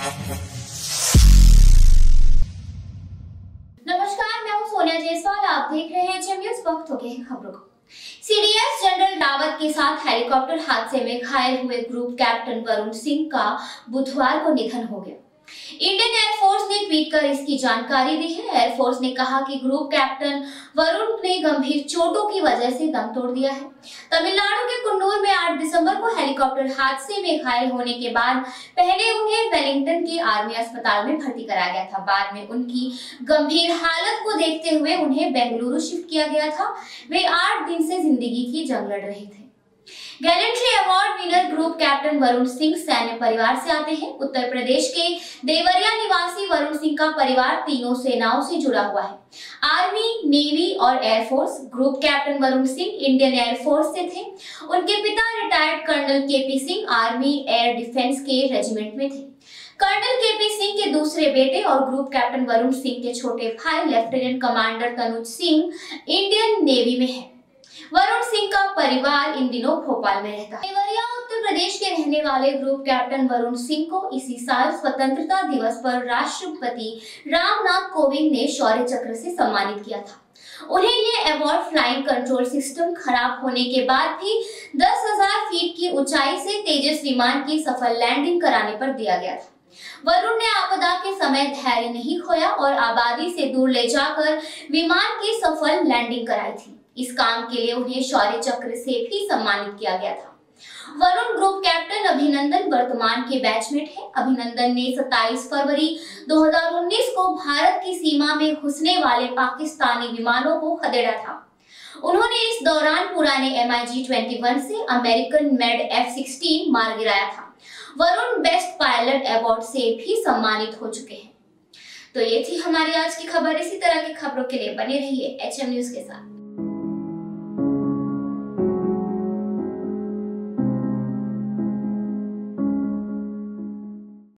नमस्कार, मैं हूँ सोनिया जायसवाल। आप देख रहे हैं वक्त हो गए खबरों को। सीडीएस जनरल रावत के साथ हेलीकॉप्टर हादसे में घायल हुए ग्रुप कैप्टन वरुण सिंह का बुधवार को निधन हो गया। इंडियन एयरफोर्स ने ट्वीट कर इसकी जानकारी दी है। एयरफोर्स ने कहा कि ग्रुप कैप्टन वरुण ने गंभीर चोटों की वजह से दम तोड़ दिया है। तमिलनाडु के कुन्नूर में 8 दिसंबर को हेलीकॉप्टर हादसे में घायल होने के बाद पहले उन्हें वेलिंगटन के आर्मी अस्पताल में भर्ती कराया गया था। बाद में उनकी गंभीर हालत को देखते हुए उन्हें बेंगलुरु शिफ्ट किया गया था। वे आठ दिन से ज़िंदगी की जंग लड़ रहे थे। Gallantry award winner group captain Varun Singh सैन्य परिवार से आते हैं। उत्तर प्रदेश के देवरिया निवासी वरुण सिंह का परिवार तीनों सेनाओं से जुड़ा हुआ है। आर्मी नेवी और air force group captain Varun Singh Indian air force से थे। उनके पिता retired colonel K P Singh army air defence के रेजिमेंट में थे। कर्नल केपी सिंह के दूसरे बेटे और ग्रुप कैप्टन वरुण सिंह के छोटे भाई lieutenant commander Tanuj Singh Indian navy में है। का परिवार इन दिनों भोपाल में रहता है। देवरिया उत्तर प्रदेश के रहने वाले ग्रुप कैप्टन वरुण सिंह को इसी साल स्वतंत्रता दिवस पर राष्ट्रपति रामनाथ कोविंद ने शौर्य चक्र से सम्मानित किया था। उन्हें ये अवार्ड फ्लाइंग कंट्रोल सिस्टम खराब होने के बाद भी 10,000 फीट की ऊंचाई से तेजस विमान की सफल लैंडिंग कराने पर दिया गया था। वरुण ने आपदा के समय धैर्य नहीं खोया और आबादी से दूर ले जाकर विमान की सफल लैंडिंग कराई थी। इस काम के लिए उन्हें शौर्य चक्र से भी सम्मानित किया गया था। वरुण ग्रुप कैप्टन अभिनंदन वर्तमान के बैचमेट है। अभिनंदन ने 27 फरवरी 2019 को भारत की सीमा में घुसने वाले पाकिस्तानी विमानों को खदेड़ा था। उन्होंने इस दौरान पुराने एम आई से अमेरिकन मेड एफ़ सिक्सटीन मार गिराया था। वरुण बेस्ट पायलट अवार्ड से भी सम्मानित हो चुके हैं। तो ये थी हमारी आज की खबर। इसी तरह की खबरों के लिए बने रहिए एच न्यूज़ के साथ।